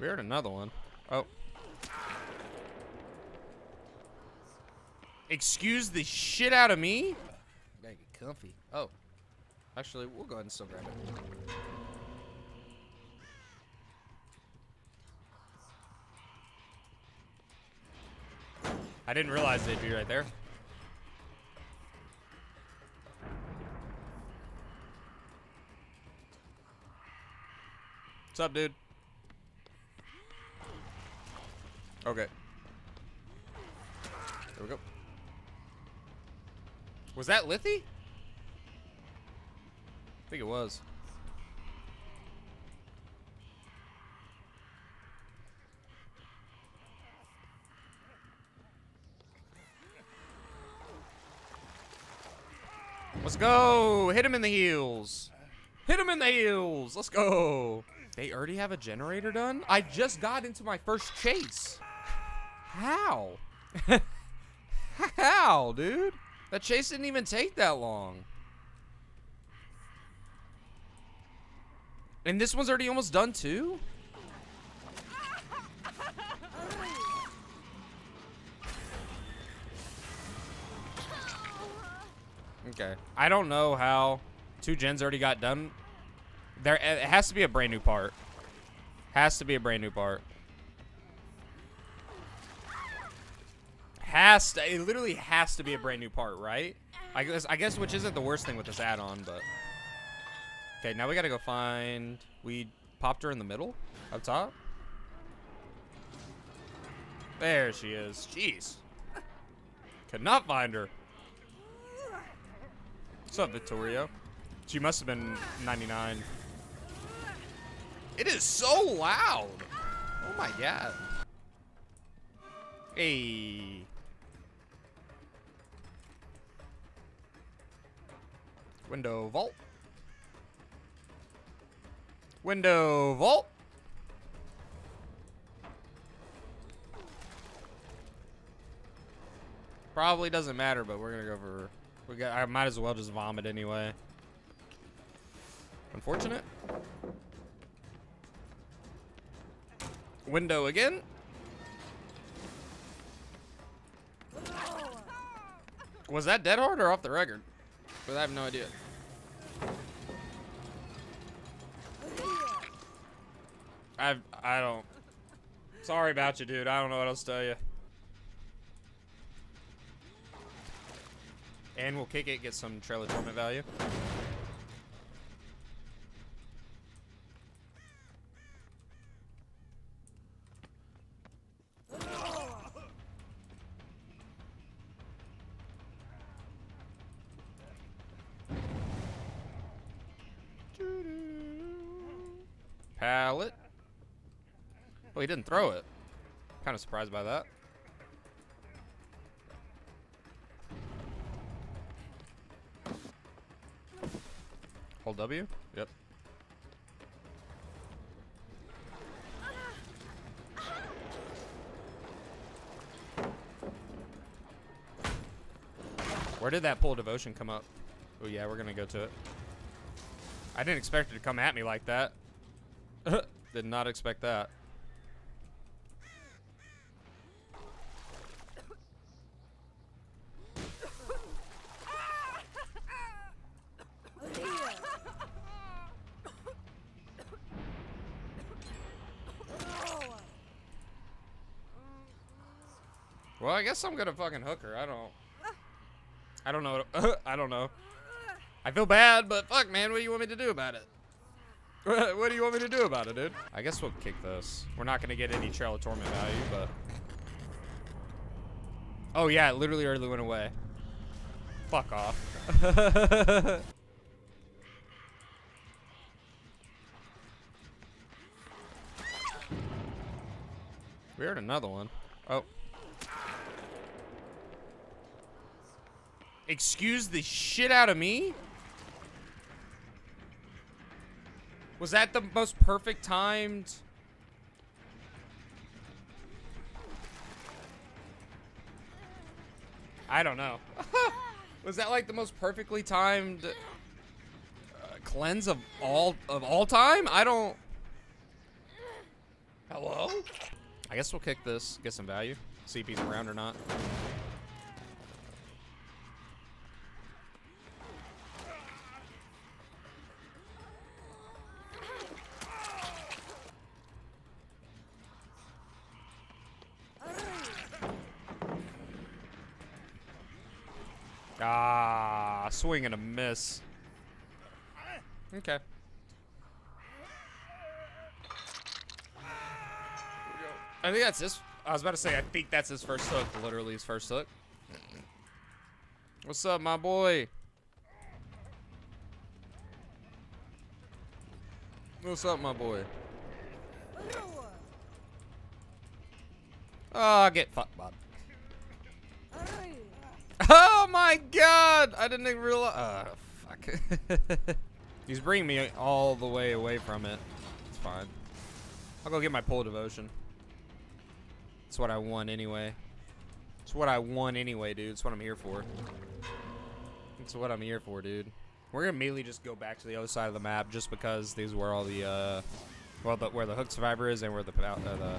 We heard another one. Oh. Excuse the shit out of me? Gotta get comfy. Oh. Actually, we'll go ahead and still grab it. I didn't realize they'd be right there. What's up, dude? Okay. There we go. Was that Lithy? I think it was. Let's go! Hit him in the heels! Hit him in the heels! Let's go! They already have a generator done? I just got into my first chase. How? How, dude? That chase didn't even take that long. And this one's already almost done too? Okay. I don't know how two gens already got done. There, it has to be a brand new part. Has to be a brand new part. Has to. It literally has to be a brand new part, right? I guess. I guess which isn't the worst thing with this add-on, but. Okay, now we gotta go find. We popped her in the middle, up top. There she is. Jeez. Could not find her. What's up, Vittorio? She must have been 99. It is so loud. Oh my god. Hey. Window vault. Window vault. Probably doesn't matter, but we're gonna go for. We got. I might as well just vomit anyway. Unfortunate. Window again. Was that dead hard or off the record? But I have no idea. I've I don't. Sorry about you, dude. I don't know what else to tell you. And we'll kick it, get some Trail of Torment value. Oh, he didn't throw it. Kind of surprised by that. Hold W? Yep. Where did that pool devotion come up? Oh yeah, we're gonna go to it. I didn't expect it to come at me like that. Did not expect that. I guess I'm gonna fucking hook her. I don't. I don't know. I don't know. I feel bad, but fuck, man, what do you want me to do about it? what do you want me to do about it, dude? I guess we'll kick this. We're not gonna get any Trail of Torment value, but... Oh yeah, it literally already went away. Fuck off. we heard another one. Oh. Excuse the shit out of me? Was that the most perfect timed? I don't know. Was that like the most perfectly timed uh, cleanse of all of all time? I don't. Hello? I guess we'll kick this, get some value, see if he's around or not. Ah, swing and a miss. Okay. I think that's his. I was about to say, I think that's his first hook. Literally his first hook. What's up, my boy? What's up, my boy? Oh, get fucked, Bob. Oh my god! I didn't even realize. Uh, fuck. He's bringing me all the way away from it. It's fine. I'll go get my pool devotion. It's what I want anyway. It's what I want anyway, dude. It's what I'm here for. It's what I'm here for, dude. We're gonna immediately just go back to the other side of the map just because these were all the, uh, well, the, where the hook survivor is and where the, uh, the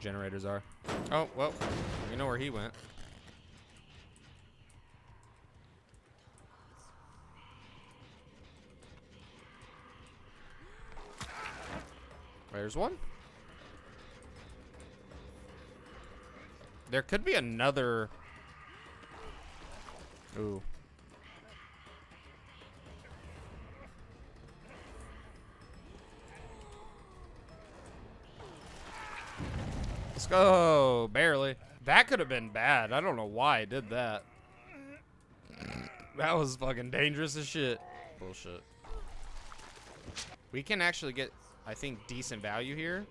generators are. Oh, well, you know where he went. There's one. There could be another. Ooh. Let's go. Barely. That could have been bad. I don't know why I did that. That was fucking dangerous as shit. Bullshit. We can actually get, I think, decent value here.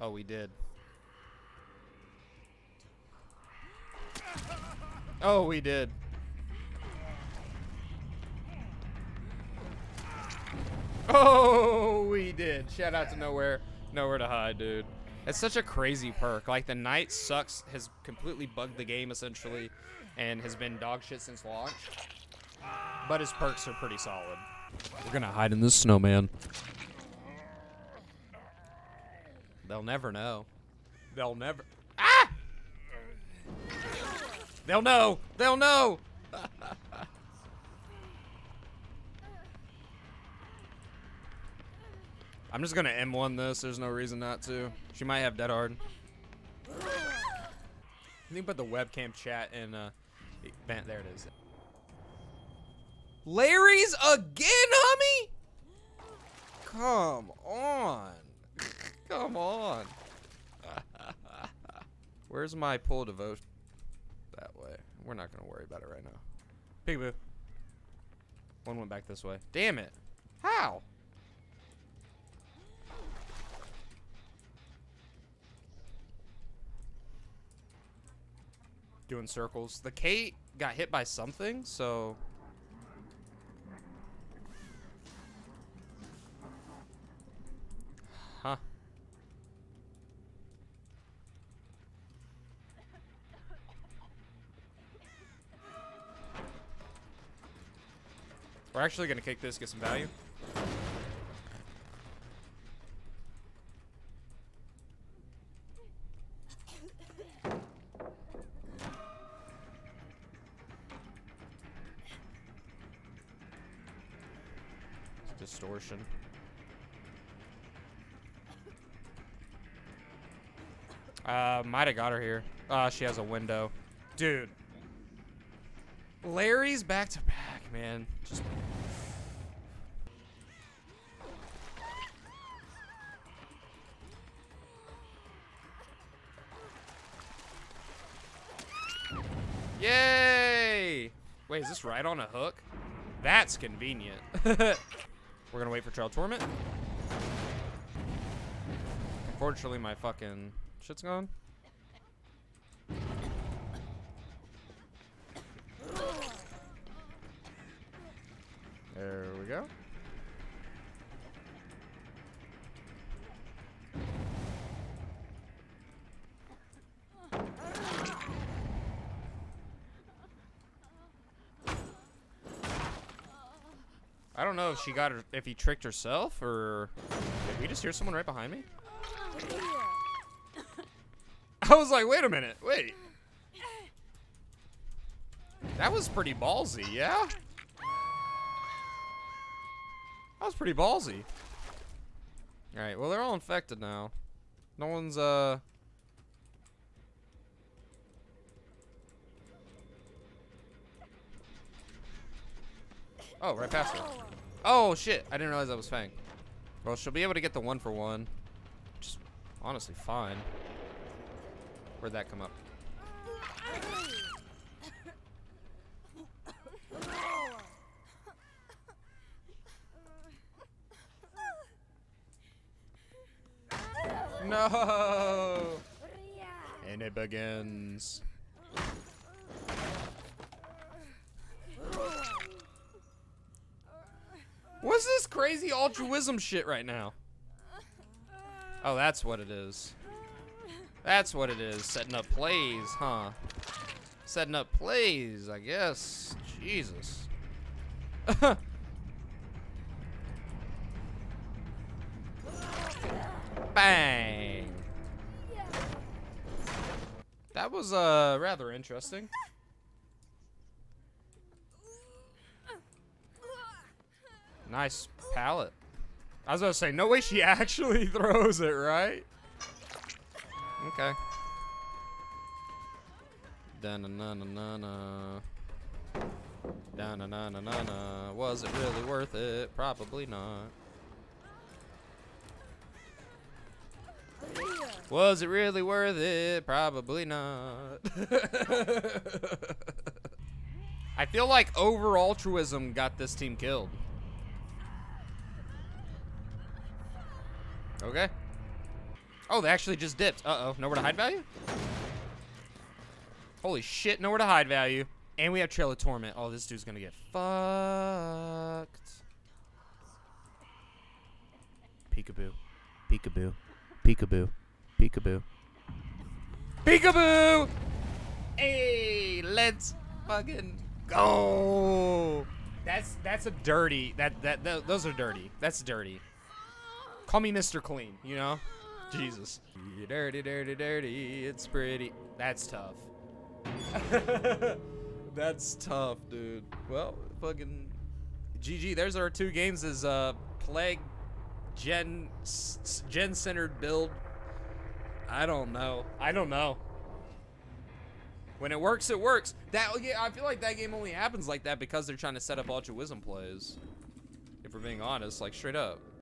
Oh, we did. Oh, we did. Oh, we did. Shout out to Nowhere. Nowhere to hide, dude. It's such a crazy perk. Like, the Knight sucks, has completely bugged the game, essentially, and has been dog shit since launch. But his perks are pretty solid. We're gonna hide in this snowman. They'll never know. They'll never. Ah! They'll know. They'll know. I'm just gonna M1 this. There's no reason not to. She might have dead hard. I think put the webcam chat in uh. There it is. Lery's again, homie? Come on. Come on. Where's my pool devotion? That way. We're not going to worry about it right now. Peekaboo. One went back this way. Damn it. How? Doing circles. The Kate got hit by something, so... Huh. We're actually gonna kick this, get some value. Distortion. Uh, might have got her here. Uh, she has a window. Dude. Lery's back to back, man. Just. Yay! Wait, is this right on a hook? That's convenient. We're gonna wait for Trail Torment. Unfortunately, my fucking shit's gone. There we go. I don't know if she got her, if he tricked herself or did we just hear someone right behind me? I was like, wait a minute, wait. That was pretty ballsy, yeah? That was pretty ballsy. Alright, well they're all infected now. No one's, uh... Oh, right past her. Oh, shit. I didn't realize that was Feng. Well, she'll be able to get the one for one. Just honestly fine. Where'd that come up? No! And it begins. What's this crazy altruism shit right now? Oh, that's what it is. That's what it is. Setting up plays, huh? Setting up plays, I guess. Jesus. Bang! That was uh rather interesting. Nice pallet. I was gonna say, no way she actually throws it, right? Okay. Da na na na na na. Da na na na na na. Was it really worth it? Probably not. Was it really worth it? Probably not. I feel like over altruism got this team killed. Okay. Oh, they actually just dipped. Uh-oh. Nowhere to hide value? Holy shit, nowhere to hide value. And we have Trail of Torment. Oh, this dude's gonna get fucked. Peekaboo. Peekaboo. Peekaboo. Peekaboo. Peekaboo! Hey, let's fucking go. That's that's a dirty. That that, that those are dirty. That's dirty. Call me Mr. Clean, you know? Jesus. Dirty, dirty, dirty. It's pretty. That's tough. That's tough, dude. Well, fucking GG. There's our two games as uh plague gen gen centered build. I don't know. I don't know. When it works, it works. That yeah, I feel like that game only happens like that because they're trying to set up altruism plays. If we're being honest, like straight up.